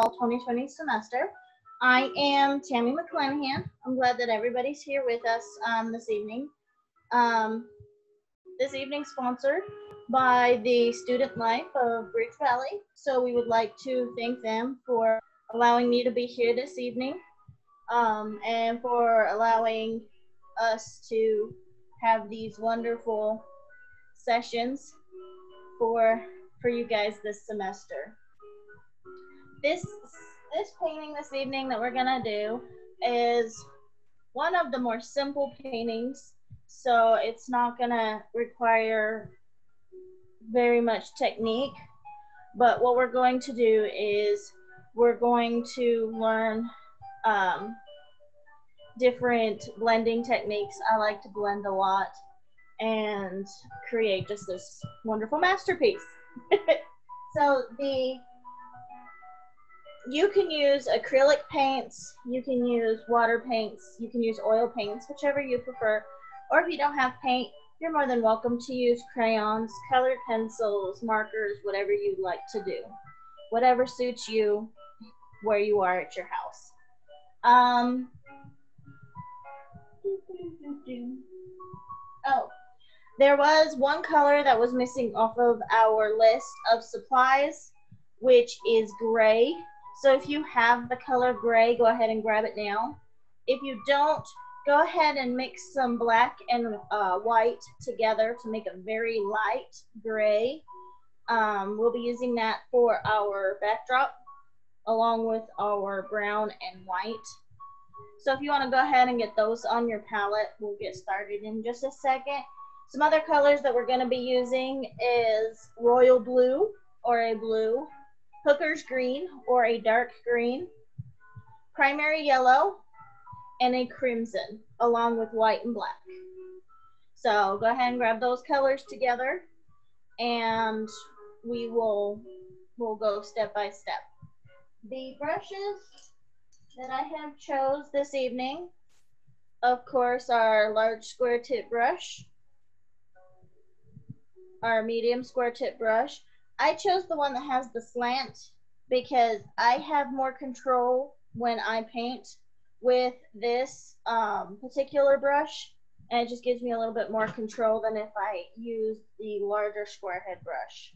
fall 2020 semester. I am Tammy McClanahan. I'm glad that everybody's here with us um, this evening. Um, this evening sponsored by the Student Life of BridgeValley. So we would like to thank them for allowing me to be here this evening um, and for allowing us to have these wonderful sessions for for you guys this semester. This this painting this evening that we're gonna do is one of the more simple paintings, so it's not gonna require very much technique. But what we're going to do is we're going to learn um, different blending techniques. I like to blend a lot and create just this wonderful masterpiece. so the you can use acrylic paints, you can use water paints, you can use oil paints, whichever you prefer. Or if you don't have paint, you're more than welcome to use crayons, colored pencils, markers, whatever you'd like to do. Whatever suits you where you are at your house. Um, oh, there was one color that was missing off of our list of supplies, which is gray. So if you have the color gray, go ahead and grab it now. If you don't, go ahead and mix some black and uh, white together to make a very light gray. Um, we'll be using that for our backdrop along with our brown and white. So if you want to go ahead and get those on your palette, we'll get started in just a second. Some other colors that we're going to be using is royal blue or a blue, hooker's green or a dark green, primary yellow, and a crimson along with white and black. So go ahead and grab those colors together and we will we'll go step by step. The brushes that I have chose this evening, of course, our large square tip brush, our medium square tip brush. I chose the one that has the slant because I have more control when I paint with this um, particular brush and it just gives me a little bit more control than if I use the larger square head brush.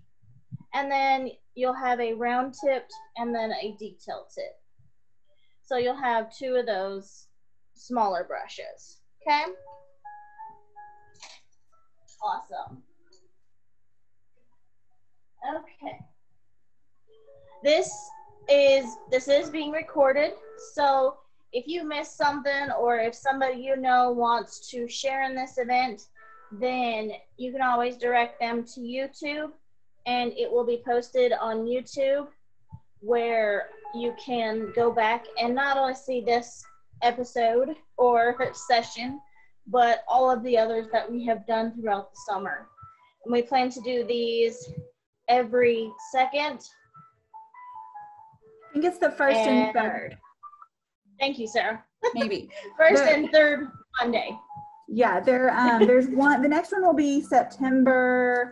And then you'll have a round tipped and then a detail tip. So you'll have two of those smaller brushes, okay? Awesome. Okay. This is this is being recorded, so if you missed something or if somebody you know wants to share in this event, then you can always direct them to YouTube and it will be posted on YouTube where you can go back and not only see this episode or session, but all of the others that we have done throughout the summer. And we plan to do these every second. I think it's the first and, and third. Thank you, Sara. Maybe. first and third Monday. Yeah, there um there's one the next one will be September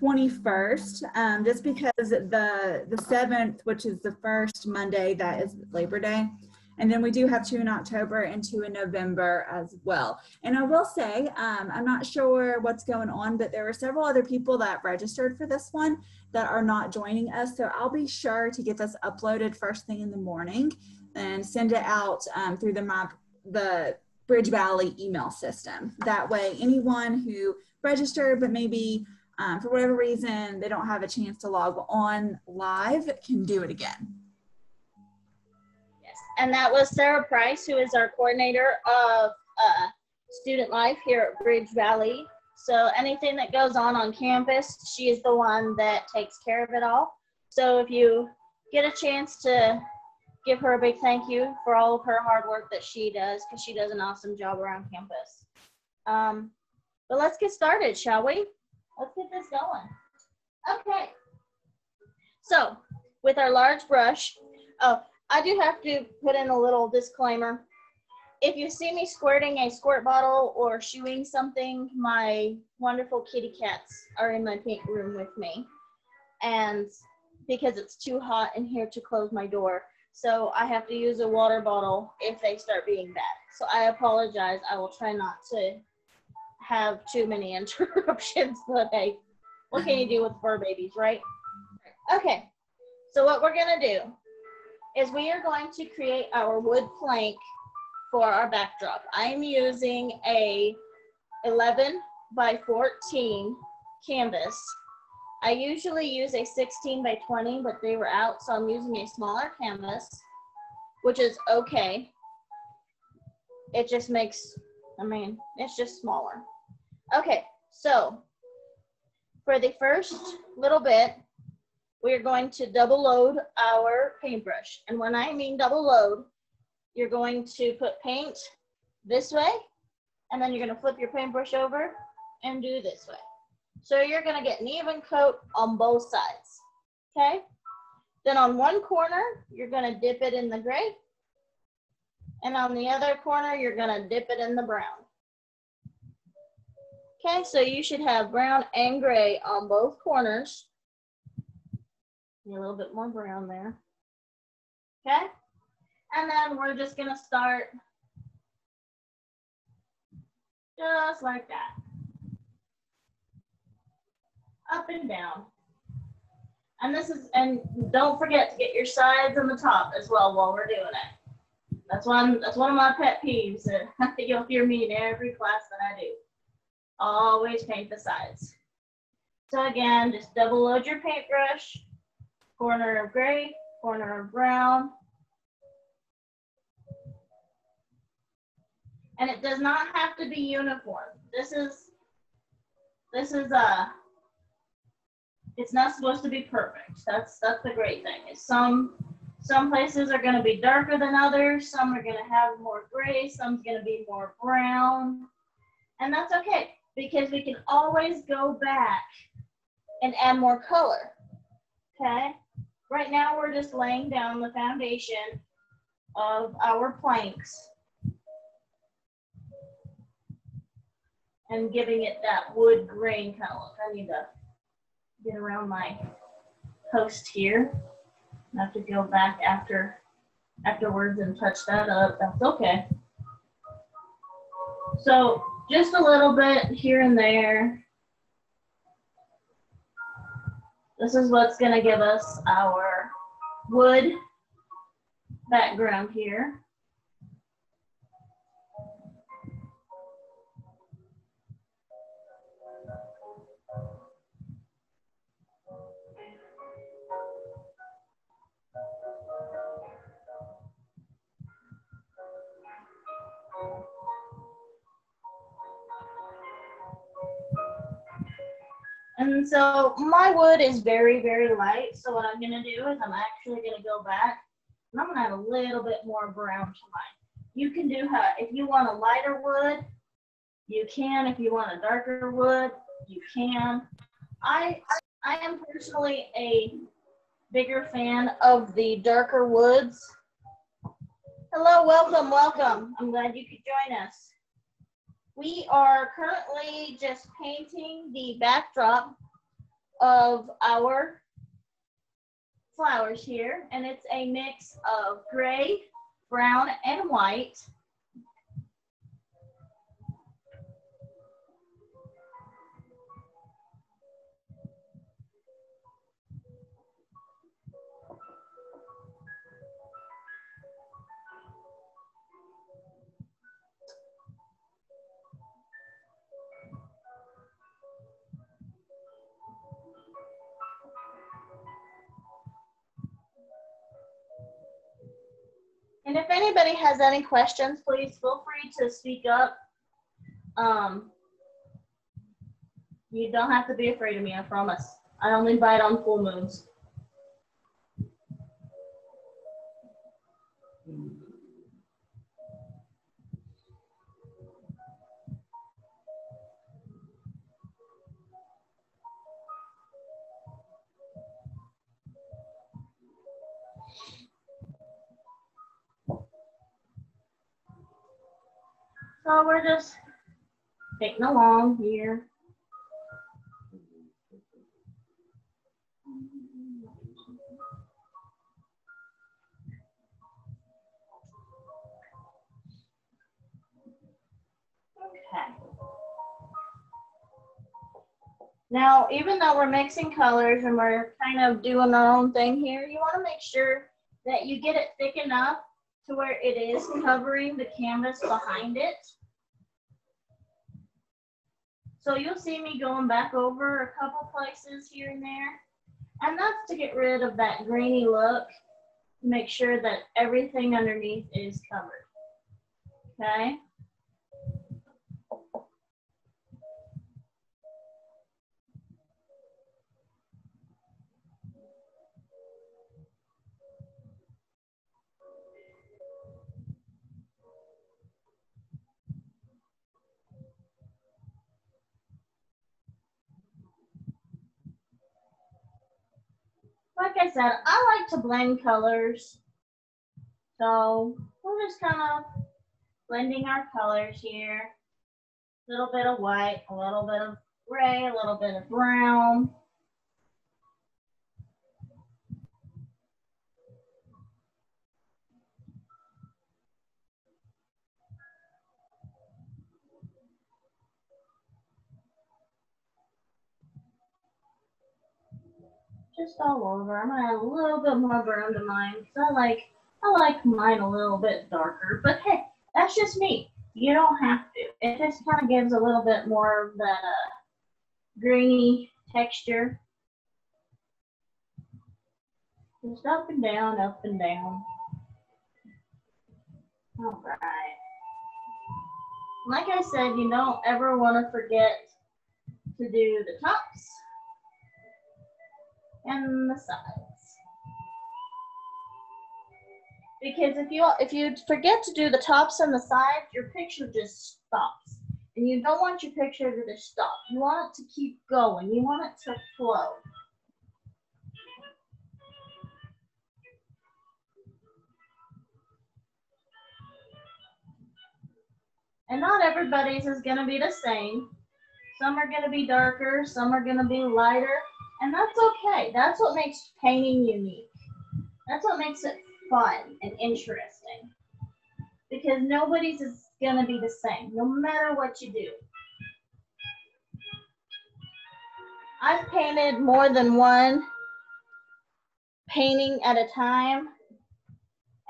21st, um, just because the the 7th, which is the first Monday, that is Labor Day. And then we do have two in October and two in November as well. And I will say, um, I'm not sure what's going on, but there are several other people that registered for this one that are not joining us. So I'll be sure to get this uploaded first thing in the morning and send it out um, through the map, the BridgeValley email system. That way, anyone who registered but maybe um, for whatever reason they don't have a chance to log on live can do it again and that was Sara Price, who is our coordinator of uh, student life here at BridgeValley. So anything that goes on on campus, she is the one that takes care of it all. So if you get a chance to give her a big thank you for all of her hard work that she does, because she does an awesome job around campus. Um, but let's get started, shall we? Let's get this going. Okay. So with our large brush, oh, I do have to put in a little disclaimer. If you see me squirting a squirt bottle or shooing something, my wonderful kitty cats are in my pink room with me. And because it's too hot in here to close my door. So I have to use a water bottle if they start being bad. So I apologize. I will try not to have too many interruptions, but hey, what can you do with fur babies, right? Okay, so what we're gonna do is we are going to create our wood plank for our backdrop. I'm using a 11 by 14 canvas. I usually use a 16 by 20, but they were out, so I'm using a smaller canvas, which is okay. It just makes, I mean, it's just smaller. Okay, so for the first little bit, we're going to double load our paintbrush. And when I mean double load, you're going to put paint this way, and then you're gonna flip your paintbrush over and do this way. So you're gonna get an even coat on both sides, okay? Then on one corner, you're gonna dip it in the gray, and on the other corner, you're gonna dip it in the brown. Okay, so you should have brown and gray on both corners. A little bit more brown there. Okay, and then we're just gonna start just like that. Up and down. And this is, and don't forget to get your sides and the top as well while we're doing it. That's one, that's one of my pet peeves that you'll hear me in every class that I do. Always paint the sides. So again, just double load your paintbrush, corner of gray, corner of brown, and it does not have to be uniform. This is, this is a, uh, it's not supposed to be perfect. That's, that's the great thing is some, some places are gonna be darker than others. Some are gonna have more gray, some's gonna be more brown. And that's okay because we can always go back and add more color, okay? Right now we're just laying down the foundation of our planks. and giving it that wood grain kind of look. I need to get around my post here. I have to go back after afterwards and touch that up. That's okay. So just a little bit here and there. This is what's gonna give us our wood background here. And so my wood is very, very light. So what I'm gonna do is I'm actually gonna go back and I'm gonna add a little bit more brown to mine. You can do how, if you want a lighter wood, you can. If you want a darker wood, you can. I, I am personally a bigger fan of the darker woods. Hello, welcome, welcome. I'm glad you could join us. We are currently just painting the backdrop of our flowers here, and it's a mix of gray, brown, and white. If anybody has any questions, please feel free to speak up. Um, you don't have to be afraid of me, I promise. I only bite on full moons. So we're just taking along here. Now, even though we're mixing colors and we're kind of doing our own thing here, you want to make sure that you get it thick enough to where it is covering the canvas behind it. So you'll see me going back over a couple places here and there. And that's to get rid of that grainy look. Make sure that everything underneath is covered. Okay? Like I said, I like to blend colors. So we're just kind of blending our colors here. A little bit of white, a little bit of gray, a little bit of brown. Just all over. I'm gonna add a little bit more brown to mine because I like I like mine a little bit darker. But hey, that's just me. You don't have to. It just kind of gives a little bit more of that uh, grainy texture. Just up and down, up and down. All right. Like I said, you don't ever want to forget to do the tops and the sides. Because if you if you forget to do the tops and the sides, your picture just stops. And you don't want your picture to just stop. You want it to keep going. You want it to flow. And not everybody's is going to be the same. Some are going to be darker, some are going to be lighter, and that's okay. That's what makes painting unique. That's what makes it fun and interesting. Because nobody's is going to be the same, no matter what you do. I've painted more than one painting at a time,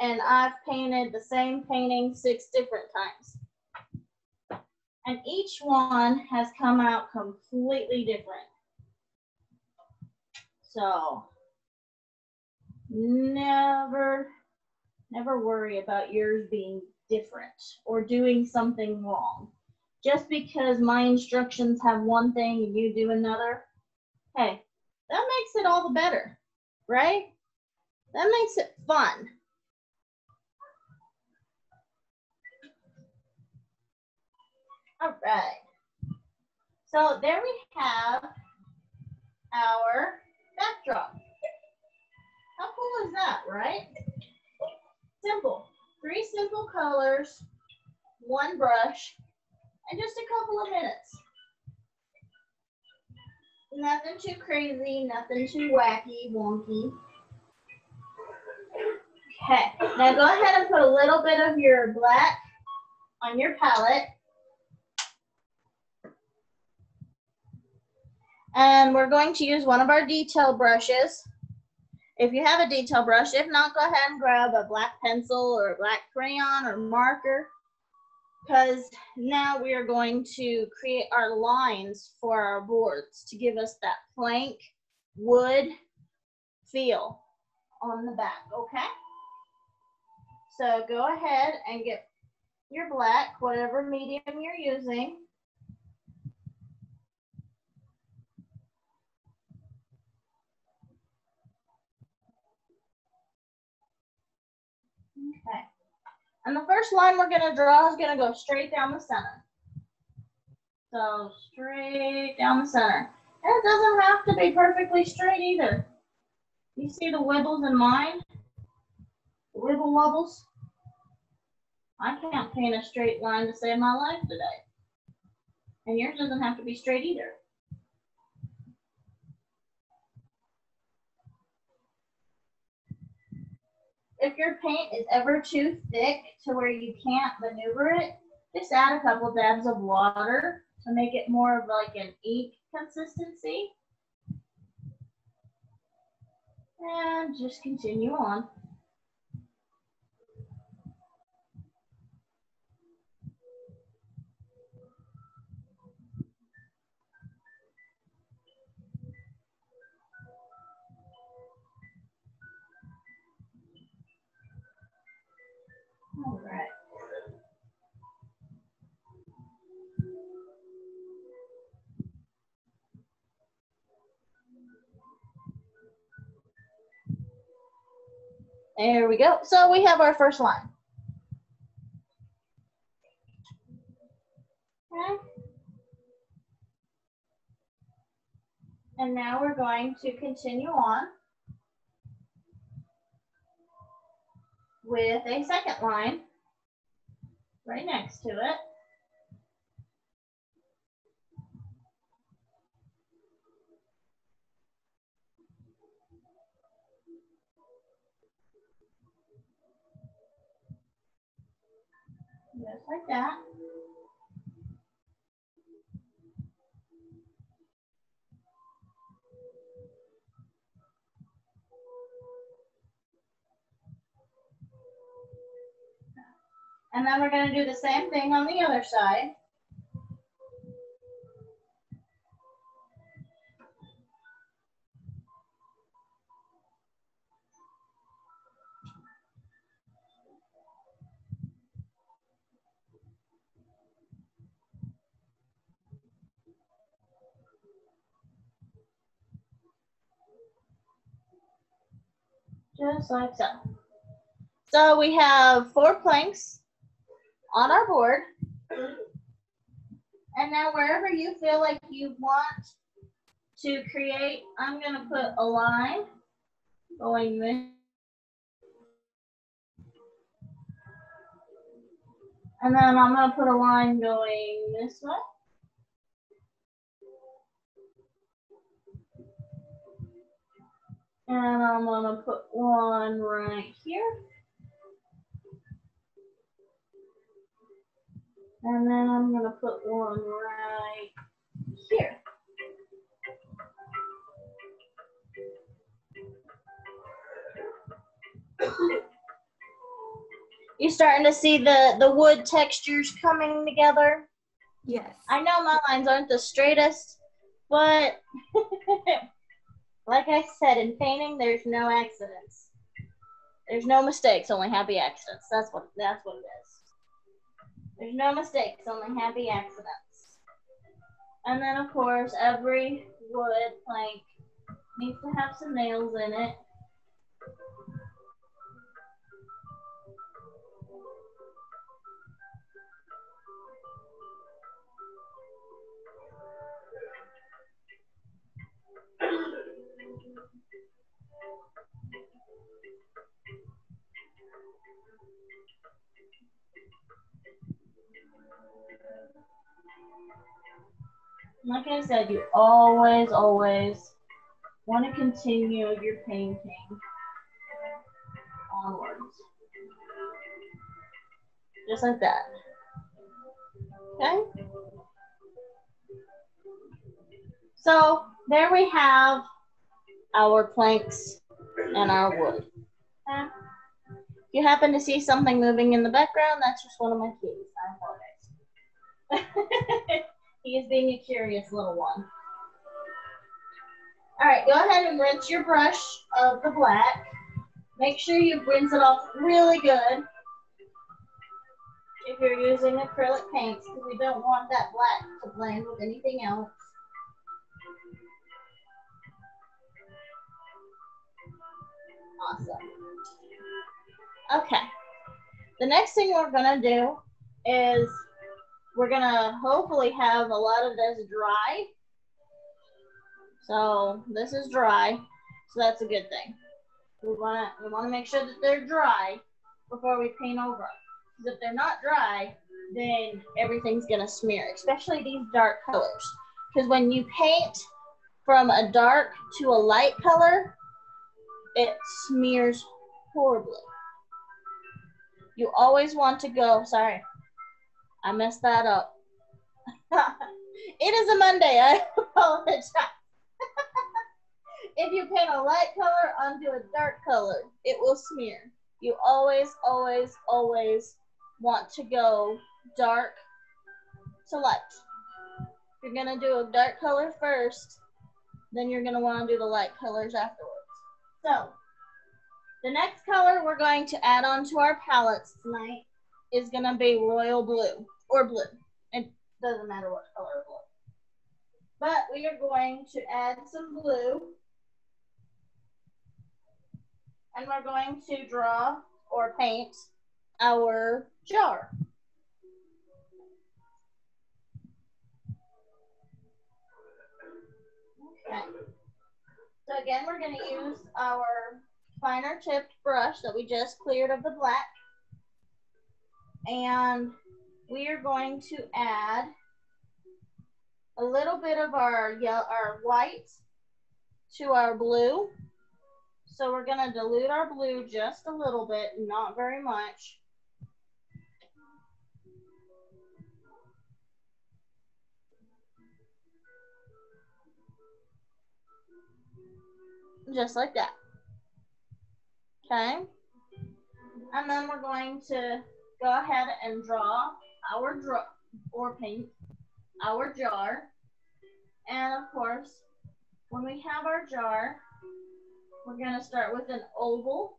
and I've painted the same painting six different times. And each one has come out completely different. So never, never worry about yours being different or doing something wrong. Just because my instructions have one thing and you do another, hey, that makes it all the better, right? That makes it fun. All right. So there we have our backdrop. How cool is that, right? Simple. Three simple colors, one brush, and just a couple of minutes. Nothing too crazy, nothing too wacky, wonky. Okay, now go ahead and put a little bit of your black on your palette. And we're going to use one of our detail brushes. If you have a detail brush, if not, go ahead and grab a black pencil or a black crayon or marker because now we are going to create our lines for our boards to give us that plank wood feel on the back, okay? So go ahead and get your black, whatever medium you're using, Okay. And the first line we're gonna draw is gonna go straight down the center. So straight down the center. And it doesn't have to be perfectly straight either. You see the wibbles in mine? The wibble wobbles? I can't paint a straight line to save my life today. And yours doesn't have to be straight either. If your paint is ever too thick to where you can't maneuver it, just add a couple dabs of water to make it more of like an ink consistency. And just continue on. All right. There we go. So we have our first line. Okay. And now we're going to continue on with a second line right next to it. Just like that. And then we're going to do the same thing on the other side. Just like so. So we have four planks on our board. And now wherever you feel like you want to create, I'm gonna put a line going this. And then I'm gonna put a line going this way. And I'm gonna put one right here. And then I'm gonna put one right here. You starting to see the, the wood textures coming together? Yes. I know my lines aren't the straightest, but like I said, in painting, there's no accidents. There's no mistakes, only happy accidents. That's what that's what it is. There's no mistakes, only happy accidents. And then of course, every wood plank needs to have some nails in it. Like I said, you always, always want to continue your painting onwards. Just like that. Okay? So there we have our planks and our wood. Okay? If you happen to see something moving in the background, that's just one of my kids. I. he is being a curious little one. All right, go ahead and rinse your brush of the black. Make sure you rinse it off really good if you're using acrylic paints because we don't want that black to blend with anything else. Awesome. Okay. The next thing we're gonna do is we're gonna hopefully have a lot of this dry. So this is dry, so that's a good thing. We wanna we wanna make sure that they're dry before we paint over them. Because if they're not dry, then everything's gonna smear, especially these dark colors. Because when you paint from a dark to a light color, it smears horribly. You always want to go, sorry, I messed that up. It is a Monday. I apologize. if you paint a light color onto a dark color, it will smear. You always, always, always want to go dark to light. You're gonna do a dark color first, then you're gonna wanna do the light colors afterwards. So, the next color we're going to add on to our palettes tonight is gonna be royal blue or blue. It doesn't matter what color blue. But we are going to add some blue and we're going to draw or paint our jar. Okay. So again, we're going to use our finer tipped brush that we just cleared of the black. And we are going to add a little bit of our yellow, our white to our blue. So we're going to dilute our blue just a little bit, not very much. Just like that. Okay. And then we're going to go ahead and draw our draw or paint our jar. And of course, when we have our jar, we're going to start with an oval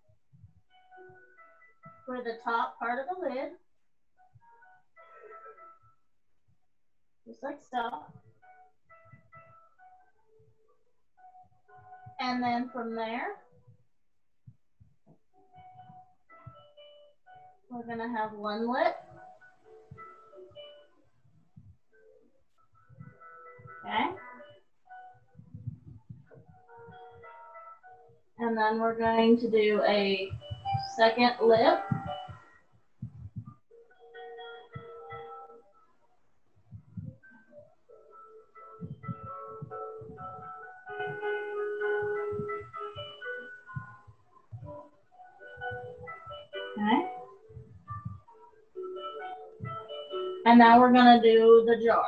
for the top part of the lid. Just like so. And then from there, we're going to have one lip. Okay. And then we're going to do a second lip. Okay. And now we're gonna do the jar.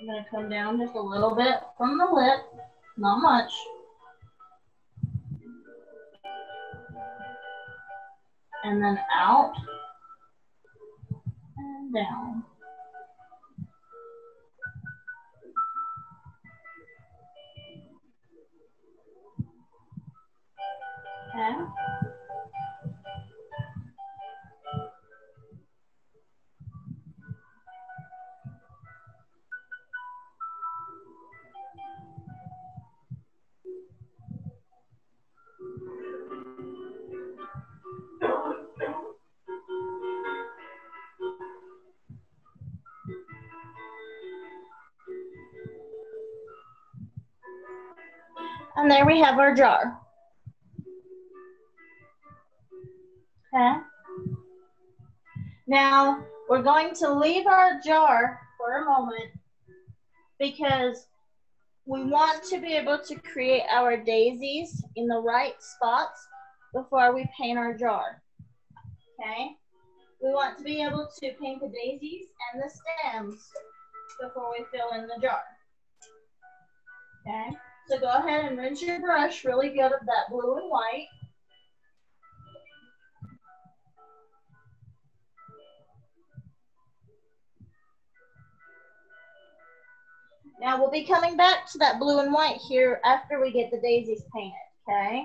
I'm gonna come down just a little bit from the lip, not much. And then out and down. Okay. And there we have our jar. Okay. Now we're going to leave our jar for a moment because we want to be able to create our daisies in the right spots before we paint our jar. Okay. We want to be able to paint the daisies and the stems before we fill in the jar. Okay. So go ahead and rinse your brush really good of that blue and white. Now we'll be coming back to that blue and white here after we get the daisies painted, okay?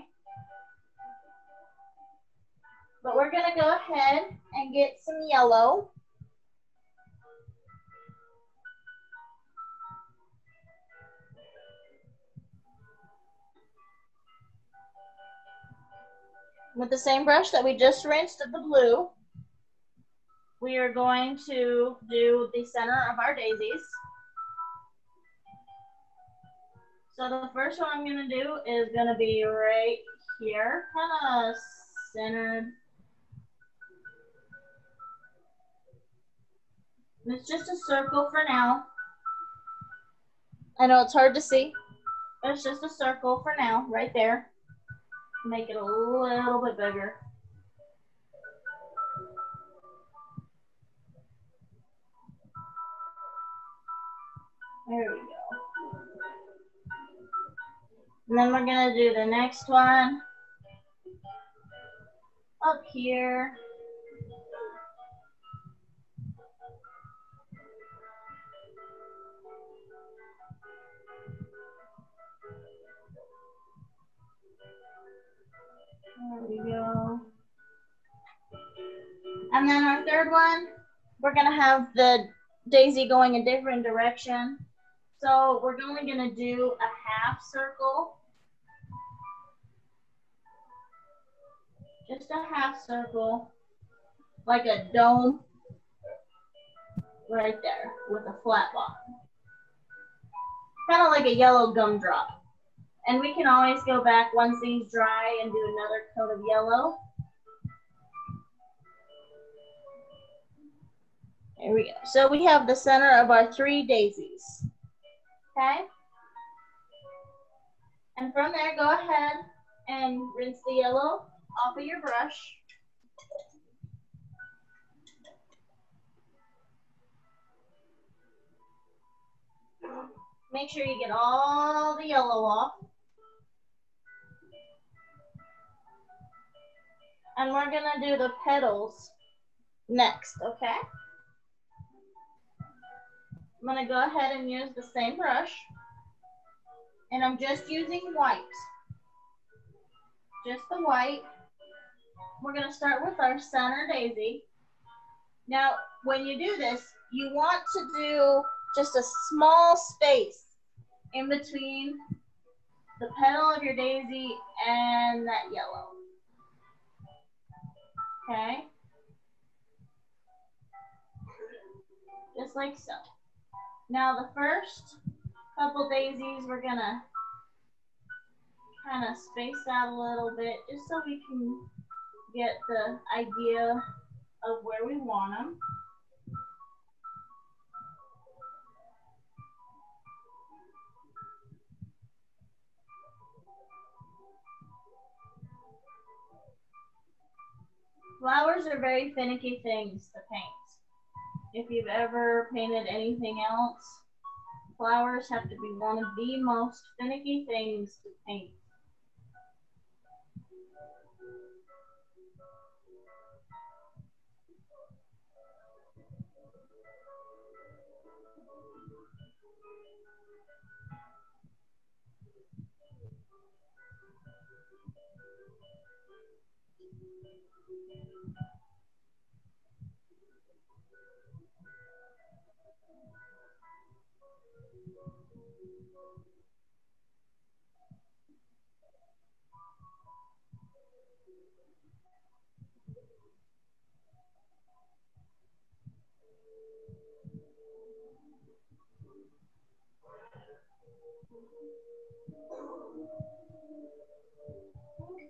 But we're gonna go ahead and get some yellow. With the same brush that we just rinsed of the blue, we are going to do the center of our daisies. So the first one I'm gonna do is gonna be right here, kind of centered. It's just a circle for now. I know it's hard to see, but it's just a circle for now, right there make it a little bit bigger. There we go. And then we're gonna do the next one up here. There we go. And then our third one, we're gonna have the daisy going a different direction. So we're only gonna do a half circle. Just a half circle, like a dome right there with a flat bottom. Kind of like a yellow gumdrop. And we can always go back once these dry and do another coat of yellow. There we go. So we have the center of our three daisies. Okay? And from there, go ahead and rinse the yellow off of your brush. Make sure you get all the yellow off. And we're gonna do the petals next, okay? I'm gonna go ahead and use the same brush. And I'm just using white. Just the white. We're gonna start with our center daisy. Now, when you do this, you want to do just a small space in between the petal of your daisy and that yellow. Okay? Just like so. Now the first couple daisies, we're gonna kind of space out a little bit just so we can get the idea of where we want them. Flowers are very finicky things to paint. If you've ever painted anything else, flowers have to be one of the most finicky things to paint.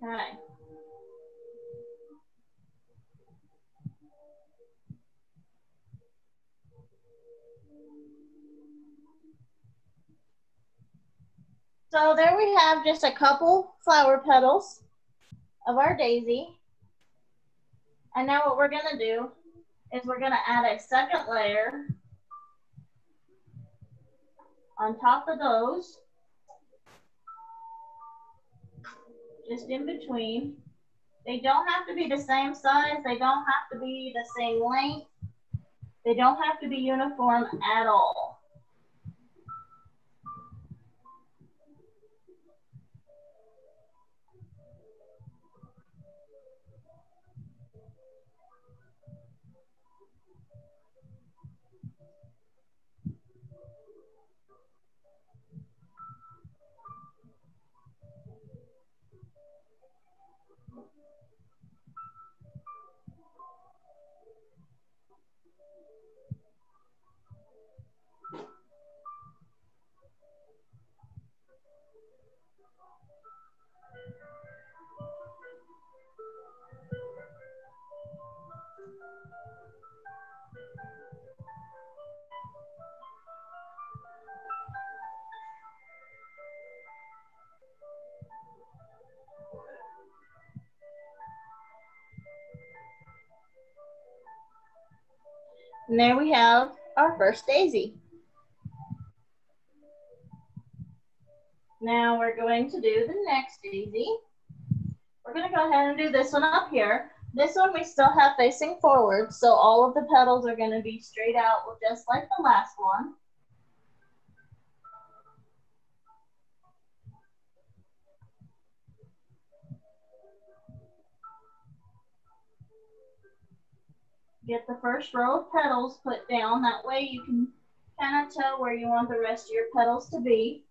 Okay. So there we have just a couple flower petals of our daisy. And now what we're gonna do is we're gonna add a second layer on top of those. Just in between. They don't have to be the same size. They don't have to be the same length. They don't have to be uniform at all. And there we have our first daisy. Now we're going to do the next daisy. We're gonna go ahead and do this one up here. This one we still have facing forward, so all of the petals are gonna be straight out just like the last one. Get the first row of petals put down. That way you can kind of tell where you want the rest of your petals to be.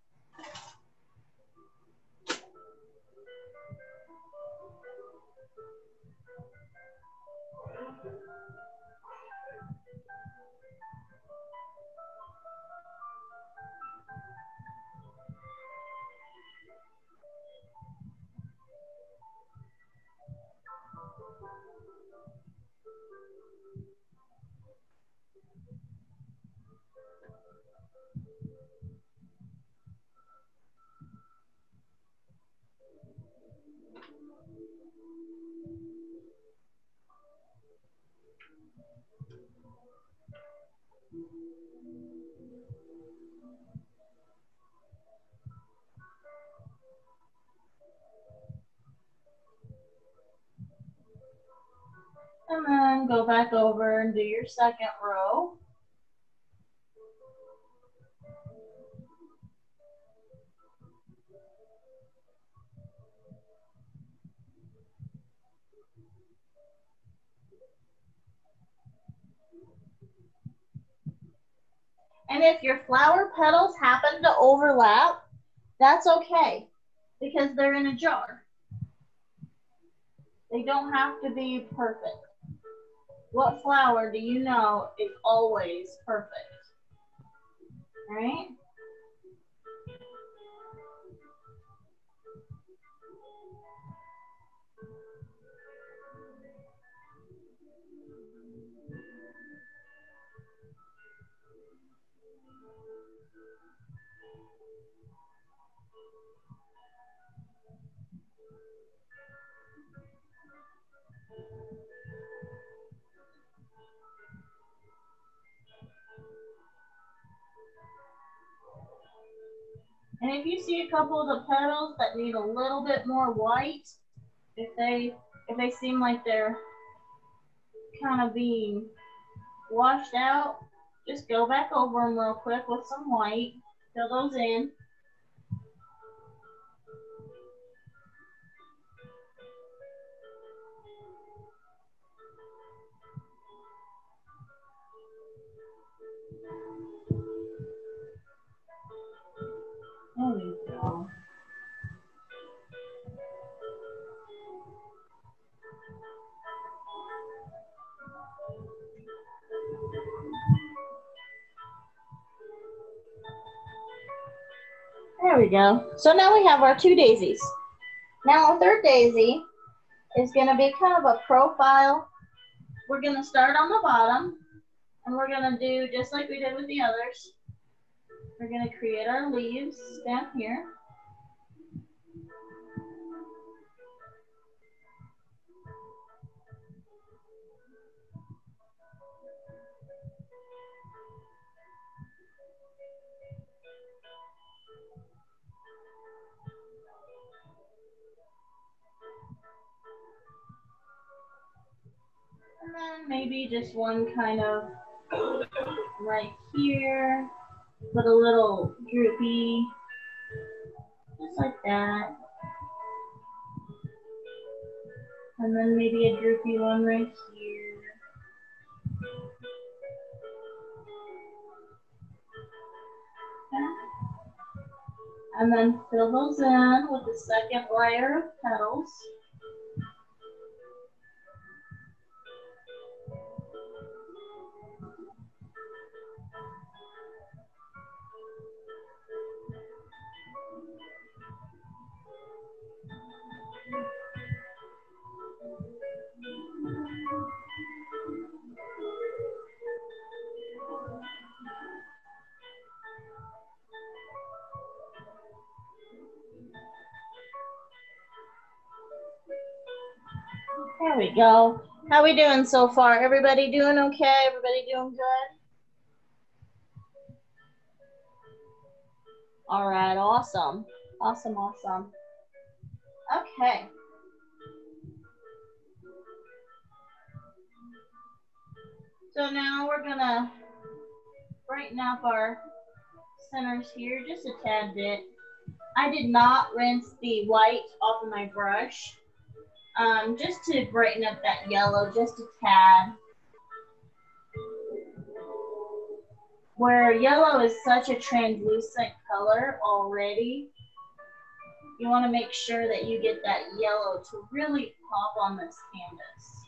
And then go back over and do your second row. And if your flower petals happen to overlap, that's okay because they're in a jar. They don't have to be perfect. What flower do you know is always perfect? Right? And if you see a couple of the petals that need a little bit more white, if they if they seem like they're kind of being washed out, just go back over them real quick with some white, fill those in. There we go. So now we have our two daisies. Now our third daisy is going to be kind of a profile. We're going to start on the bottom and we're going to do just like we did with the others. We're going to create our leaves down here. Maybe just one kind of right here. but a little droopy, just like that. And then maybe a droopy one right here. And then fill those in with the second layer of petals. We go. How we doing so far? Everybody doing okay? Everybody doing good? All right, awesome. Awesome, awesome. Okay. So now we're gonna brighten up our centers here just a tad bit. I did not rinse the white off of my brush, um, just to brighten up that yellow just a tad. Where yellow is such a translucent color already, you want to make sure that you get that yellow to really pop on this canvas.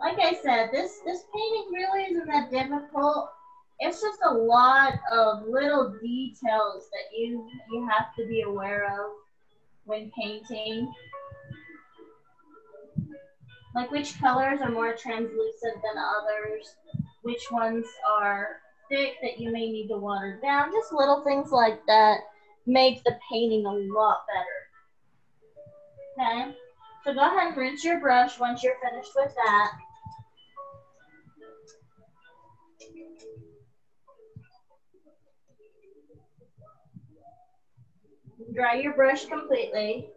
like I said, this this painting really isn't that difficult. It's just a lot of little details that you you have to be aware of when painting. Like which colors are more translucent than others, which ones are thick that you may need to water down. Just little things like that make the painting a lot better. Okay, so go ahead and rinse your brush once you're finished with that. Dry your brush completely.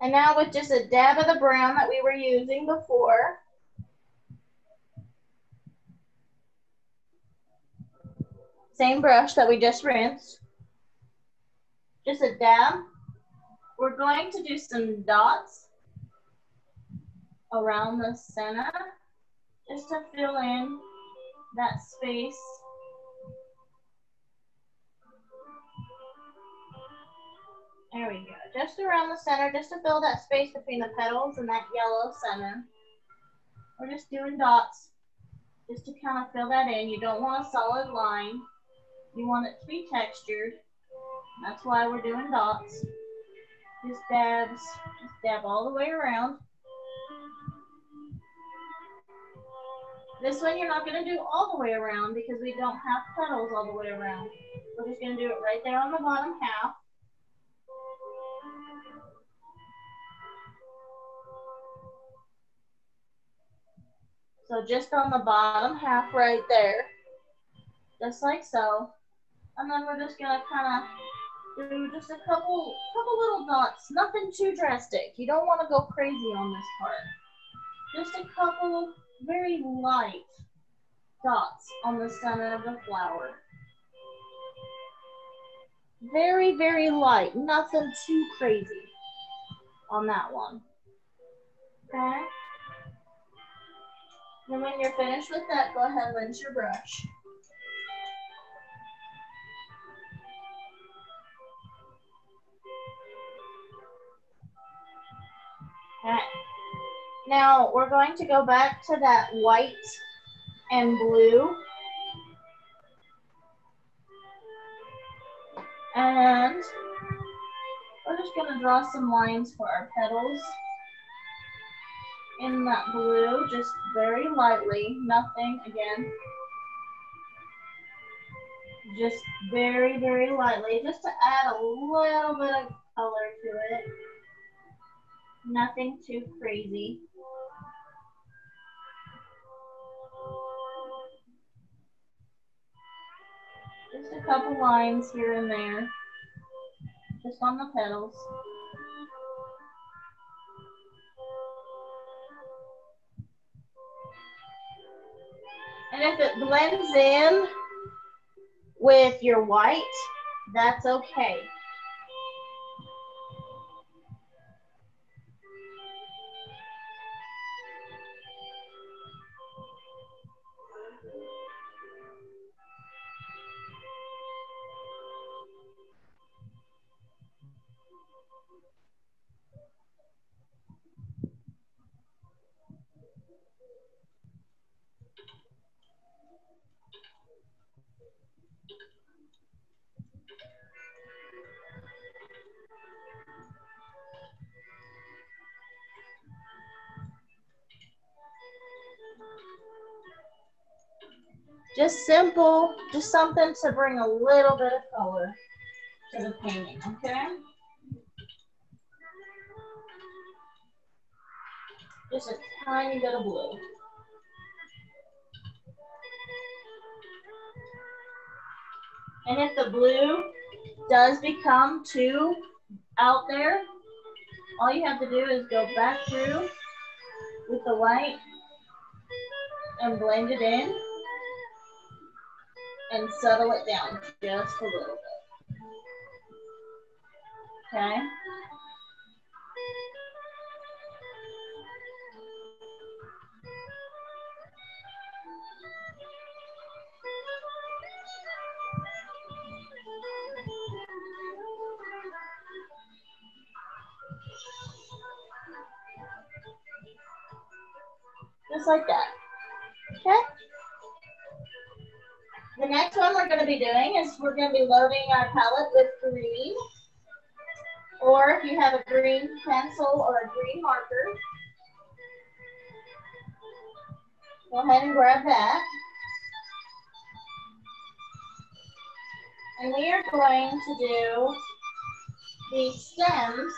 And now with just a dab of the brown that we were using before, same brush that we just rinsed, just a dab. We're going to do some dots around the center just to fill in that space. There we go. Just around the center, just to fill that space between the petals and that yellow center. We're just doing dots just to kind of fill that in. You don't want a solid line. You want it to be textured. That's why we're doing dots. Just dabs, just dab all the way around. This one you're not going to do all the way around because we don't have petals all the way around. We're just going to do it right there on the bottom half. So just on the bottom half right there, just like so. And then we're just gonna kind of do just a couple, couple little dots, nothing too drastic. You don't wanna go crazy on this part. Just a couple very light dots on the center of the flower. Very, very light, nothing too crazy on that one. Okay? And when you're finished with that, go ahead and rinse your brush. Okay. Now we're going to go back to that white and blue. And we're just gonna draw some lines for our petals in that blue, just very lightly, nothing again. Just very, very lightly, just to add a little bit of color to it. Nothing too crazy. Just a couple lines here and there, just on the petals. And if it blends in with your white, that's okay. Just simple, just something to bring a little bit of color to the painting, okay? Just a tiny bit of blue. And if the blue does become too out there, all you have to do is go back through with the white and blend it in and settle it down just a little bit. Okay. Just like that. Okay. The next one we're going to be doing is we're going to be loading our palette with green. Or if you have a green pencil or a green marker, go ahead and grab that. And we are going to do the stems.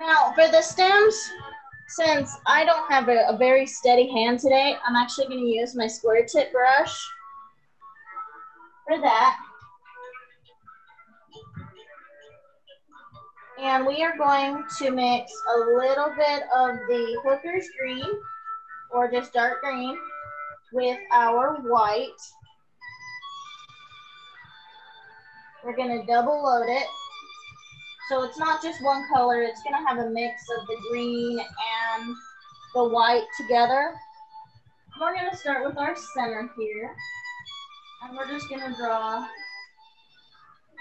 Now, for the stems, since I don't have a, a very steady hand today, I'm actually going to use my square tip brush for that. And we are going to mix a little bit of the Hooker's green, or just dark green, with our white. We're going to double load it. So it's not just one color, it's gonna have a mix of the green and the white together. We're gonna start with our center here. And we're just gonna draw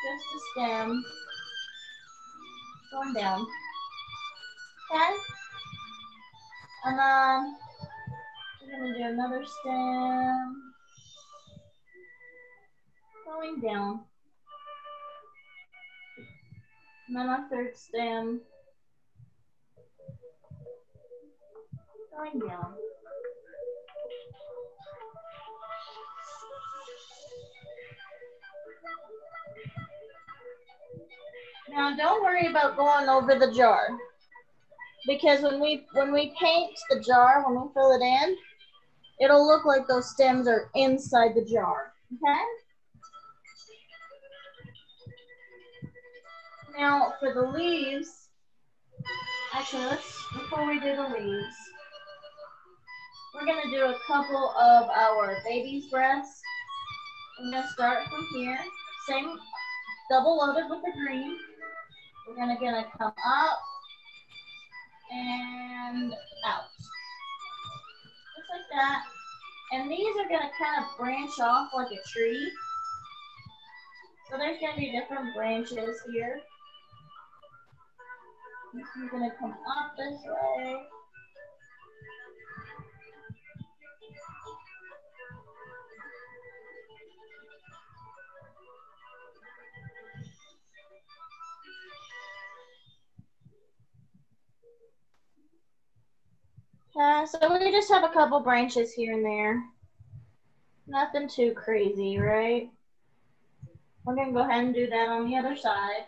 just a stem going down. Okay? And then we're gonna do another stem going down. And then our third stem going down. Now don't worry about going over the jar. Because when we when we paint the jar, when we fill it in, it'll look like those stems are inside the jar. Okay? Now for the leaves, actually let's, before we do the leaves, we're gonna do a couple of our baby's breaths. I'm gonna start from here, same, double loaded with the green. We're gonna, gonna come up and out, just like that. And these are gonna kind of branch off like a tree. So there's gonna be different branches here. You're gonna come up this way. Uh, so we just have a couple branches here and there. Nothing too crazy, right? We're gonna go ahead and do that on the other side.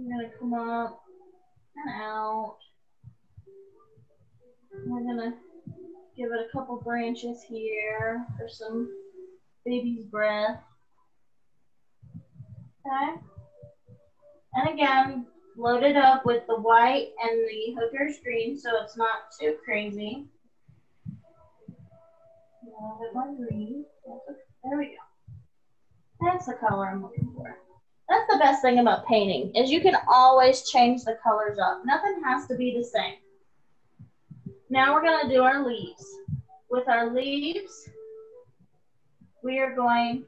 I'm gonna come up and out. We're gonna give it a couple branches here for some baby's breath. Okay. And again, load it up with the white and the hooker's green so it's not too crazy. A little bit more green. There we go. That's the color I'm looking for. That's the best thing about painting is you can always change the colors up. Nothing has to be the same. Now we're going to do our leaves. With our leaves, we are going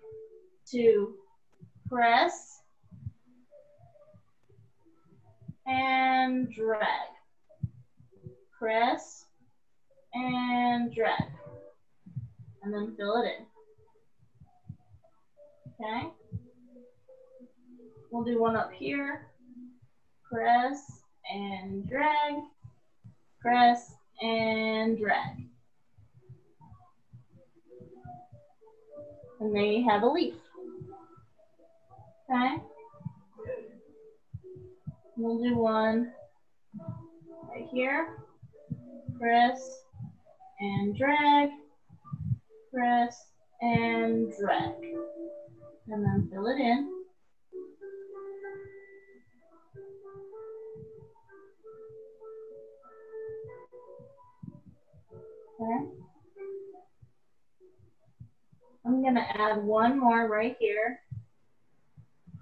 to press and drag. Press and drag. And then fill it in. Okay. We'll do one up here. Press and drag. Press and drag. And there you have a leaf. Okay. We'll do one right here. Press and drag. Press and drag. And then fill it in. Okay. I'm gonna add one more right here.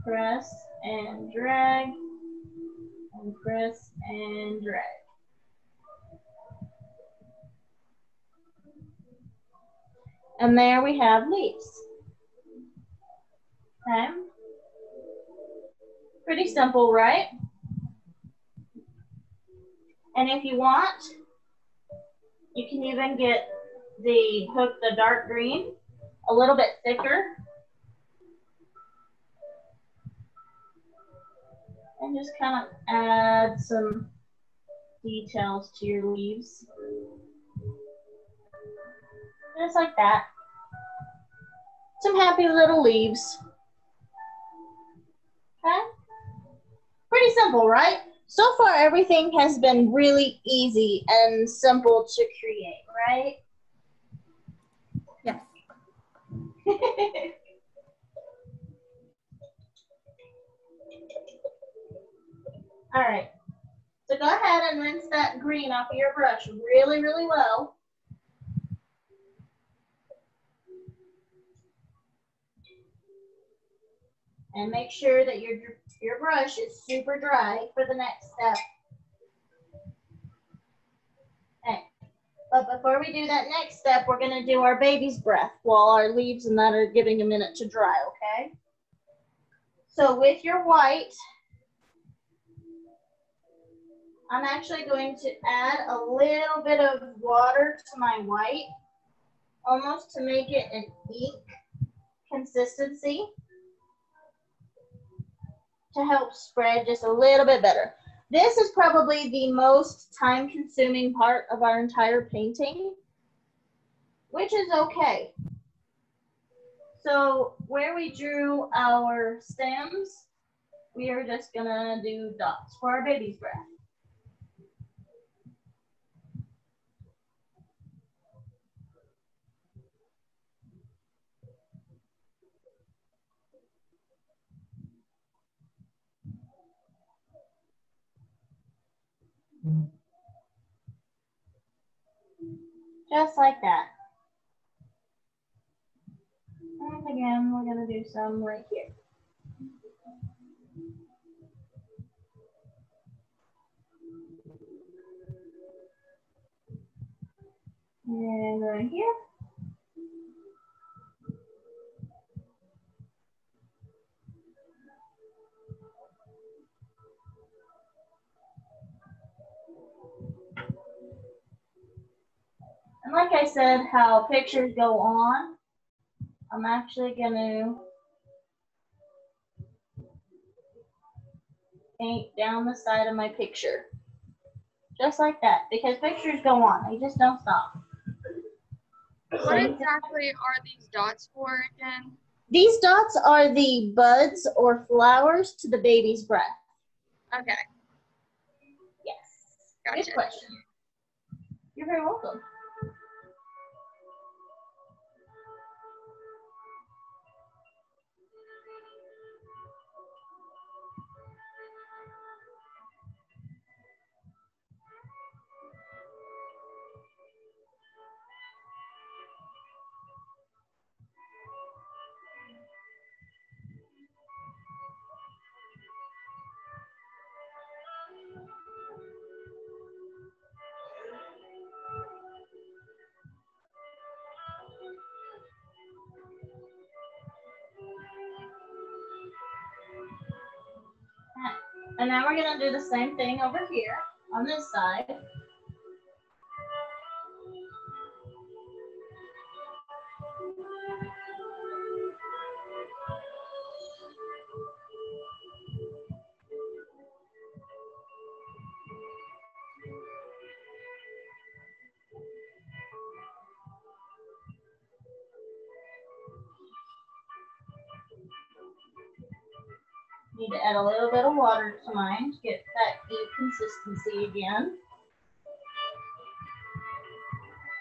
Press and drag, and press and drag. And there we have leaves. Okay. Pretty simple, right? And if you want, you can even get the hook, the dark green, a little bit thicker. And just kind of add some details to your leaves. Just like that. Some happy little leaves. Okay? Pretty simple, right? So far, everything has been really easy and simple to create, right? Yes. All right. So go ahead and rinse that green off of your brush really, really well. And make sure that you're your, your brush is super dry for the next step. Okay. But before we do that next step, we're gonna do our baby's breath while our leaves and that are giving a minute to dry, okay? So with your white, I'm actually going to add a little bit of water to my white, almost to make it an ink consistency to help spread just a little bit better. This is probably the most time consuming part of our entire painting, which is okay. So where we drew our stems, we are just gonna do dots for our baby's breath. Just like that. And again, we're gonna do some right here. And right here. And like I said, how pictures go on, I'm actually gonna paint down the side of my picture. Just like that, because pictures go on, they just don't stop. What exactly are these dots for again? These dots are the buds or flowers to the baby's breath. Okay, Yes. gotcha. Good question. You're very welcome. And now we're gonna do the same thing over here on this side. Need to add a little bit of water to mine to get that ink consistency again.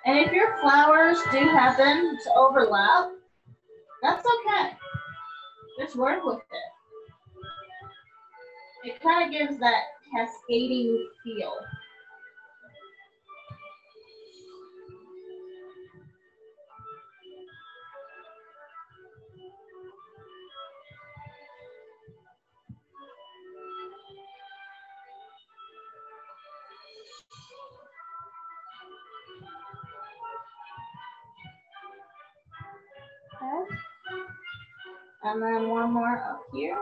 And if your flowers do happen to overlap, that's okay. Just work with it. It kind of gives that cascading feel. And then one more up here.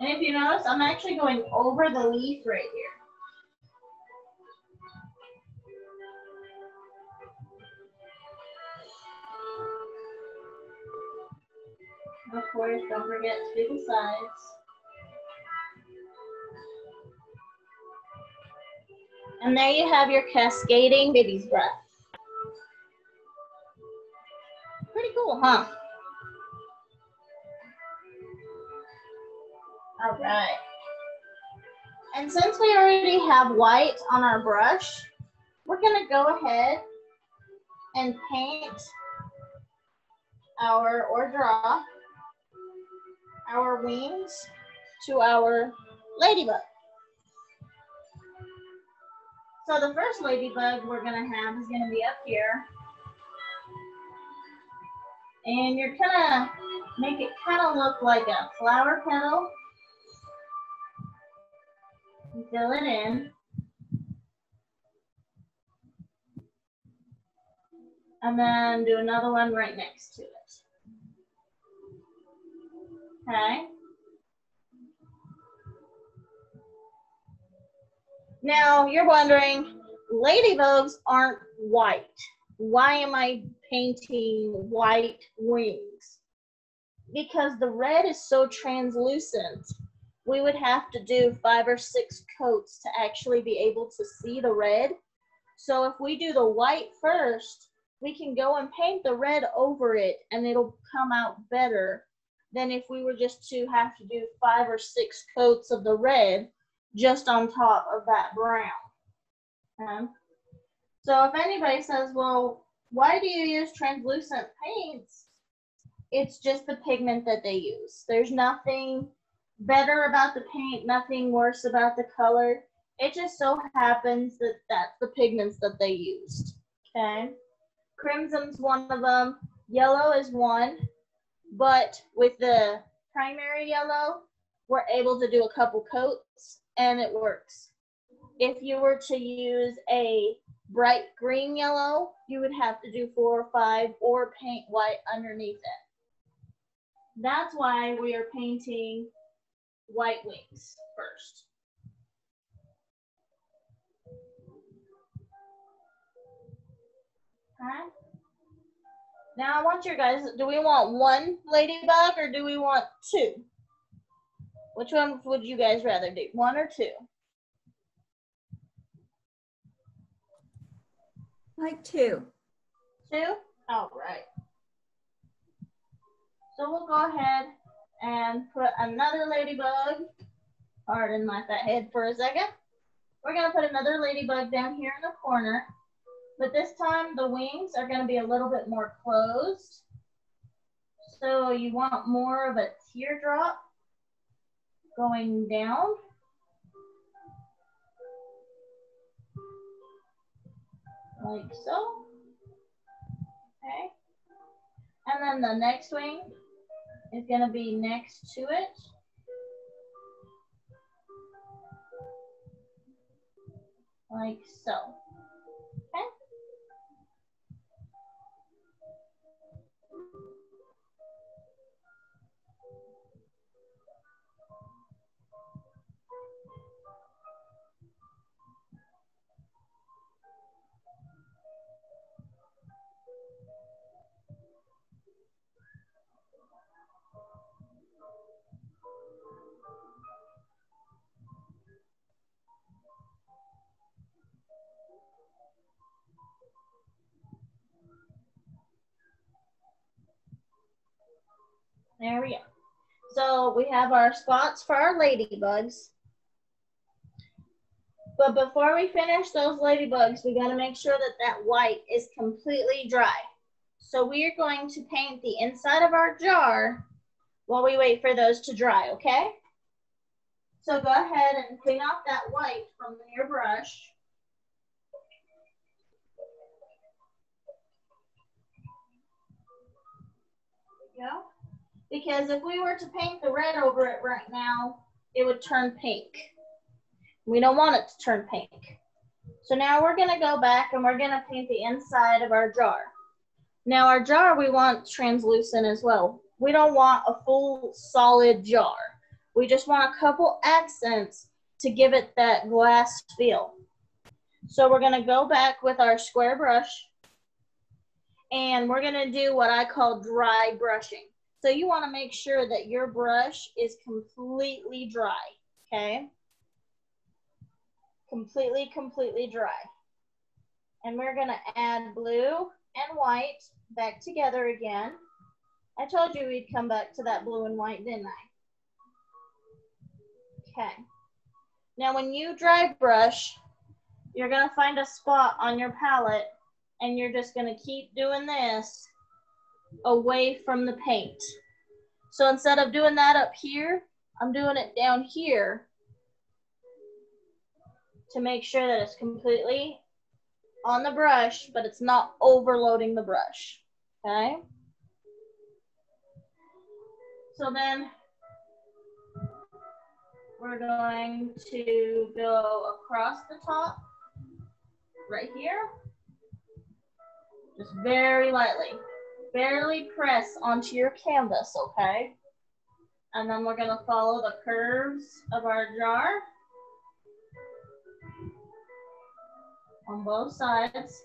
And if you notice, I'm actually going over the leaf right here. Of course, don't forget to do the sides. And there you have your cascading baby's breath. Pretty cool, huh? All right. And since we already have white on our brush, we're gonna go ahead and paint our, or draw our wings to our ladybug. So the first ladybug we're gonna have is gonna be up here. And you're gonna make it kind of look like a flower petal. Fill it in. And then do another one right next to it. Okay. Now you're wondering, ladybugs aren't white. Why am I painting white wings? Because the red is so translucent, we would have to do five or six coats to actually be able to see the red. So if we do the white first, we can go and paint the red over it and it'll come out better than if we were just to have to do five or six coats of the red just on top of that brown. Okay? So if anybody says, well, why do you use translucent paints? It's just the pigment that they use. There's nothing better about the paint, nothing worse about the color. It just so happens that that's the pigments that they used. Okay. Crimson's one of them. Yellow is one. But with the primary yellow, we're able to do a couple coats and it works. If you were to use a bright green yellow, you would have to do four or five or paint white underneath it. That's why we are painting white wings first. Okay. Now I want your guys, do we want one ladybug or do we want two? Which one would you guys rather do, one or two? Like two. Two? All right. So we'll go ahead and put another ladybug. Pardon my fat head for a second. We're gonna put another ladybug down here in the corner. But this time the wings are gonna be a little bit more closed. So you want more of a teardrop going down. Like so. Okay. And then the next wing is gonna be next to it. Like so. There we go. So we have our spots for our ladybugs. But before we finish those ladybugs, we gotta make sure that that white is completely dry. So we are going to paint the inside of our jar while we wait for those to dry, okay? So go ahead and clean off that white from your brush. There we go. Because if we were to paint the red over it right now, it would turn pink. We don't want it to turn pink. So now we're gonna go back and we're gonna paint the inside of our jar. Now our jar we want translucent as well. We don't want a full solid jar. We just want a couple accents to give it that glass feel. So we're gonna go back with our square brush and we're gonna do what I call dry brushing. So you want to make sure that your brush is completely dry, okay? Completely, completely dry. And we're going to add blue and white back together again. I told you we'd come back to that blue and white, didn't I? Okay. Now when you dry brush, you're going to find a spot on your palette and you're just going to keep doing this away from the paint. So instead of doing that up here, I'm doing it down here to make sure that it's completely on the brush, but it's not overloading the brush, okay? So then we're going to go across the top right here, just very lightly barely press onto your canvas, okay? And then we're gonna follow the curves of our jar on both sides.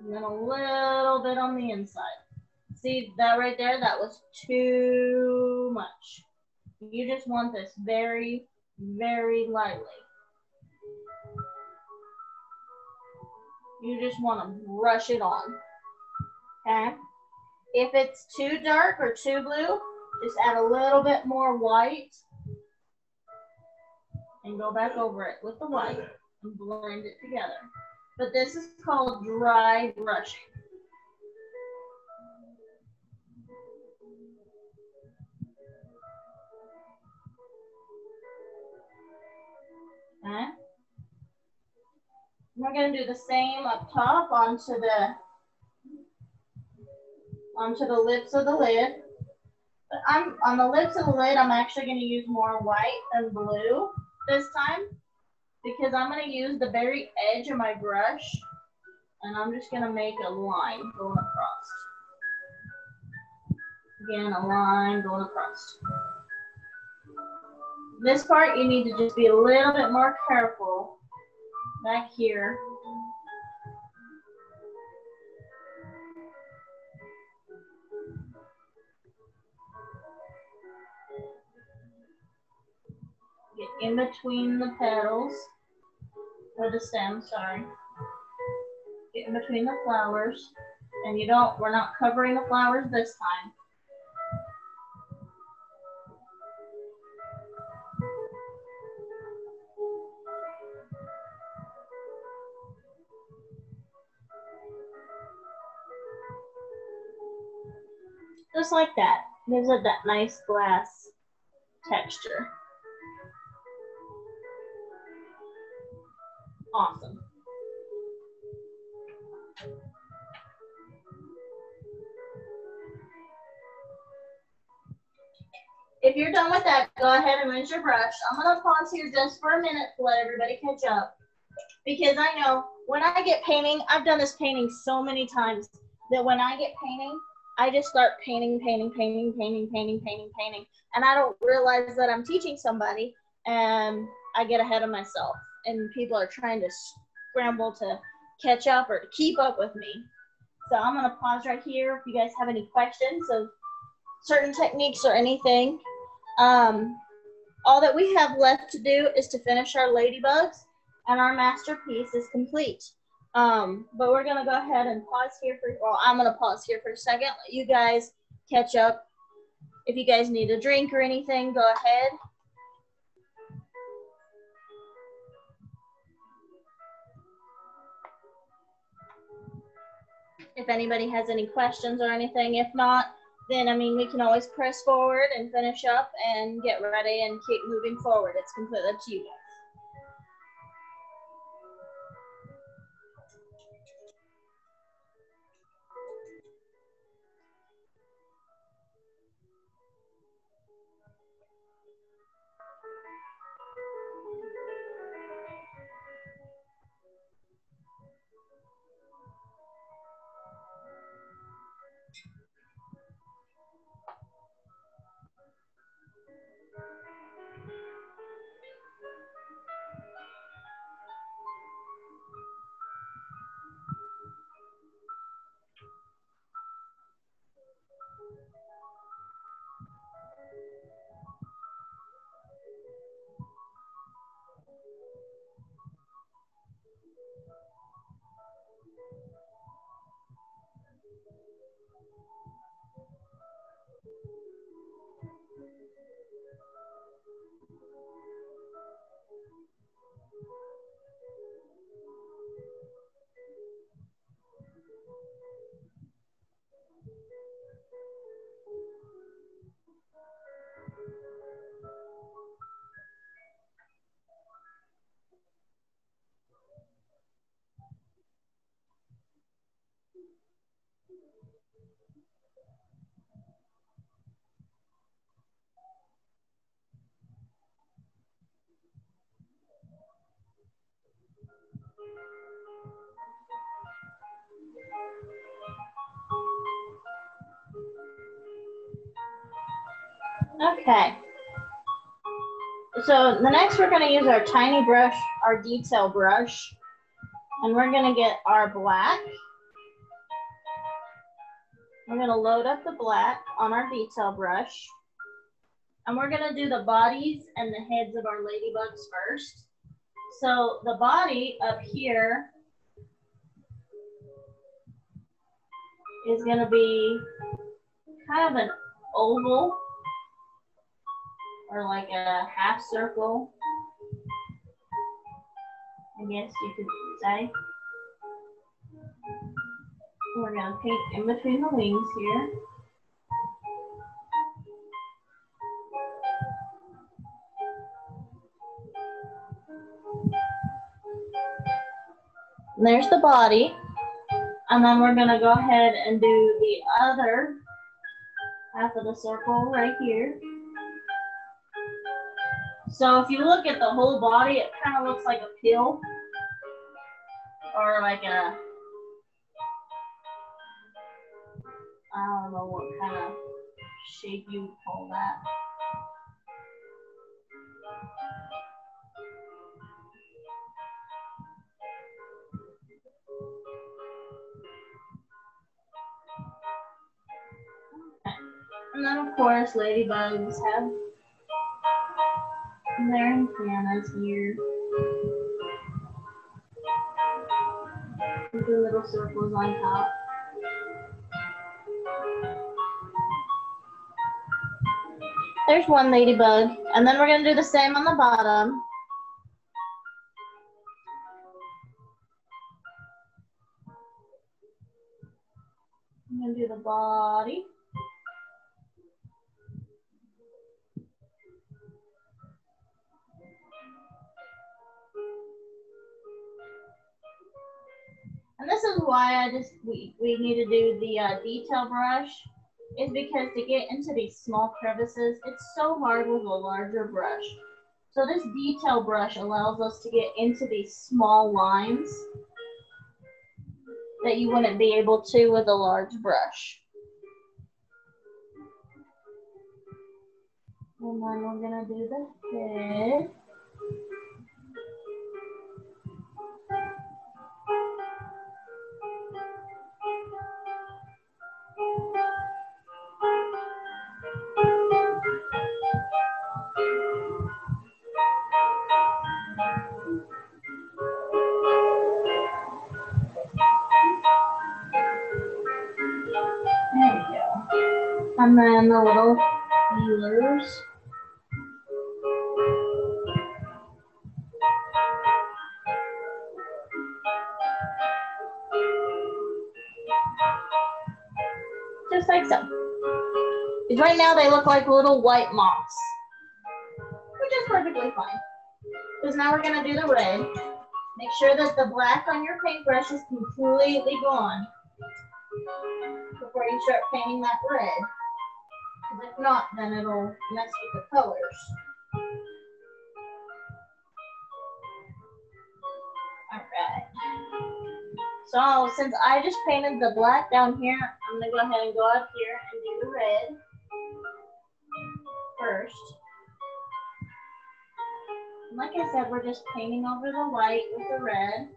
And then a little bit on the inside. See that right there? That was too much. You just want this very, very lightly. You just want to brush it on. Okay? If it's too dark or too blue, just add a little bit more white and go back over it with the white and blend it together. But this is called dry brushing. Okay? We're gonna do the same up top onto the onto the lips of the lid. But I'm on the lips of the lid, I'm actually gonna use more white than blue this time because I'm gonna use the very edge of my brush and I'm just gonna make a line going across. Again, a line going across. This part, you need to just be a little bit more careful back here. Get in between the petals, or the stem, sorry. Get in between the flowers. And you don't, we're not covering the flowers this time. Just like that. Gives it that nice glass texture. Awesome. If you're done with that, go ahead and rinse your brush. I'm gonna pause here just for a minute to let everybody catch up. Because I know when I get painting, I've done this painting so many times that when I get painting, I just start painting, painting, painting, painting, painting, painting, painting. And I don't realize that I'm teaching somebody and I get ahead of myself. And people are trying to scramble to catch up or to keep up with me. So I'm gonna pause right here if you guys have any questions of certain techniques or anything. Um, all that we have left to do is to finish our ladybugs and our masterpiece is complete. Um, but we're gonna go ahead and pause here for, well, I'm gonna pause here for a second, let you guys catch up. If you guys need a drink or anything, go ahead. If anybody has any questions or anything, if not, then I mean, we can always press forward and finish up and get ready and keep moving forward. It's completely up to you guys. Okay. So the next we're gonna use our tiny brush, our detail brush, and we're gonna get our black. We're gonna load up the black on our detail brush. And we're gonna do the bodies and the heads of our ladybugs first. So the body up here is gonna be kind of an oval or like a half circle, I guess you could say. We're gonna paint in between the wings here. And there's the body. And then we're gonna go ahead and do the other half of the circle right here. So if you look at the whole body, it kind of looks like a pill or like a, I don't know what kind of shape you would call that. And then of course, ladybugs have their antennas here. With the little circles on top. There's one ladybug. And then we're gonna do the same on the bottom. I'm gonna do the body. And this is why I just, we, we need to do the uh, detail brush is because to get into these small crevices, it's so hard with a larger brush. So this detail brush allows us to get into these small lines that you wouldn't be able to with a large brush. And then we're gonna do the head. And then the little feelers. Just like so. Because right now they look like little white moths. Which is perfectly fine. Because now we're going to do the red. Make sure that the black on your paintbrush is completely gone before you start painting that red. If not, then it'll mess with the colors. Alright. So since I just painted the black down here, I'm gonna go ahead and go up here and do the red first. And like I said, we're just painting over the white with the red.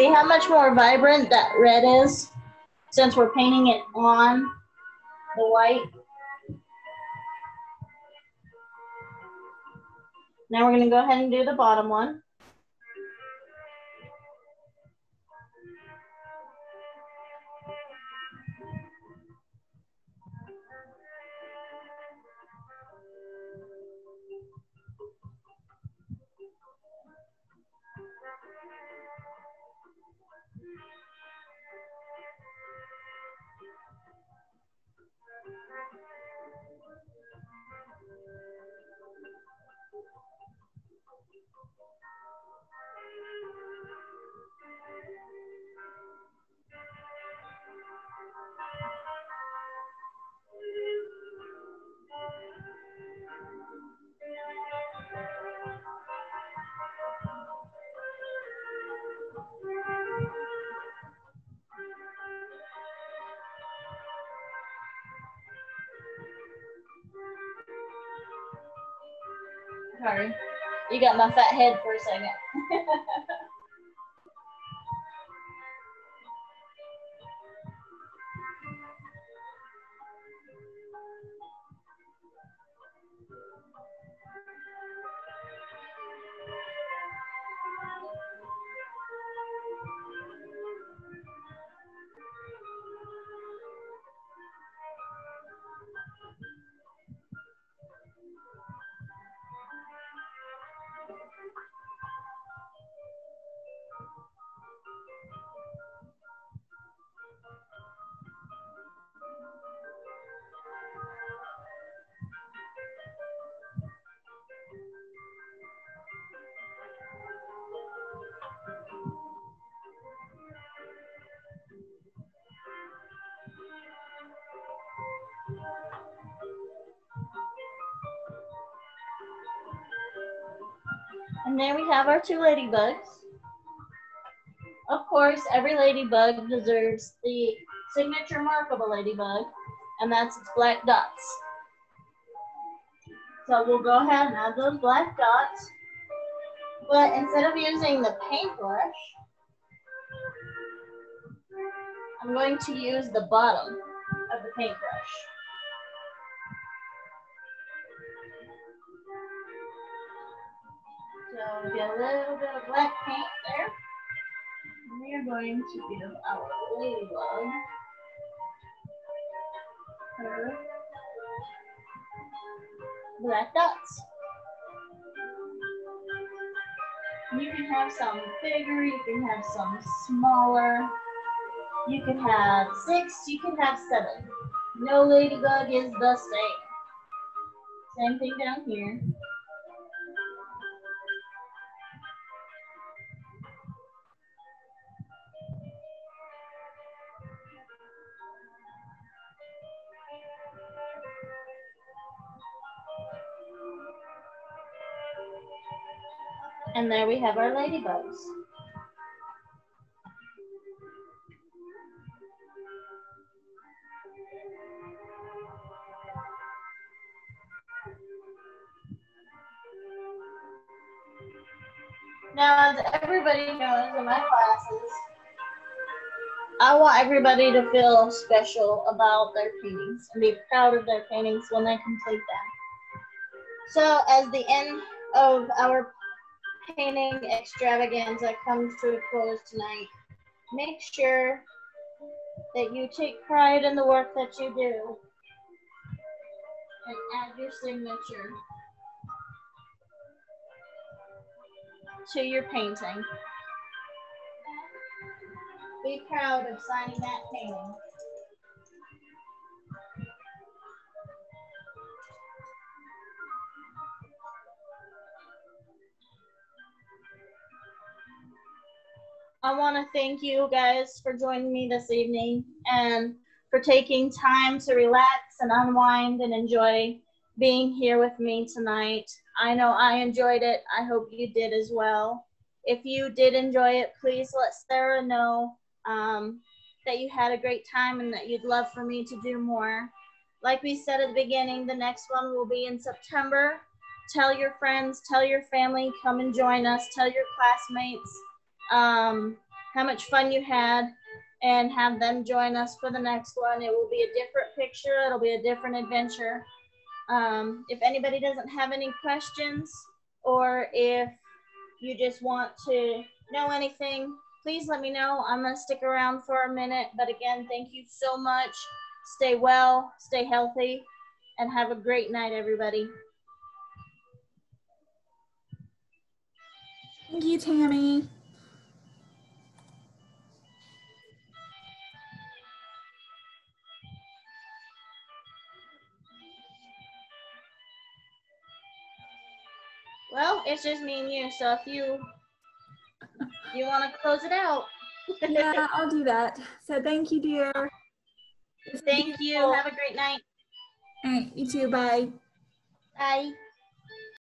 See how much more vibrant that red is since we're painting it on the white. Now we're gonna go ahead and do the bottom one. Got my fat head for a second. And there we have our two ladybugs. Of course, every ladybug deserves the signature mark of a ladybug, and that's its black dots. So we'll go ahead and add those black dots. But instead of using the paintbrush, I'm going to use the bottom of the paintbrush. Going to give our ladybug her black dots. You can have some bigger, you can have some smaller. You can have six, you can have seven. No ladybug is the same. Same thing down here. And there we have our ladybugs. Now, as everybody knows in my classes, I want everybody to feel special about their paintings and be proud of their paintings when they complete them. So, as the end of our painting extravaganza comes to a close tonight, make sure that you take pride in the work that you do and add your signature to your painting. Be proud of signing that painting. I want to thank you guys for joining me this evening and for taking time to relax and unwind and enjoy being here with me tonight. I know I enjoyed it. I hope you did as well. If you did enjoy it, please let Sara know um, that you had a great time and that you'd love for me to do more. Like we said at the beginning, the next one will be in September. Tell your friends, tell your family, come and join us. Tell your classmates um, how much fun you had and have them join us for the next one. It will be a different picture. It'll be a different adventure. Um, if anybody doesn't have any questions or if you just want to know anything, please let me know. I'm to stick around for a minute. But again, thank you so much. Stay well, stay healthy, and have a great night, everybody. Thank you, Tammy. Well, it's just me and you. So if you you want to close it out. yeah, I'll do that. So thank you, dear. Thank you. Have a great night. All right, you too. Bye. Bye.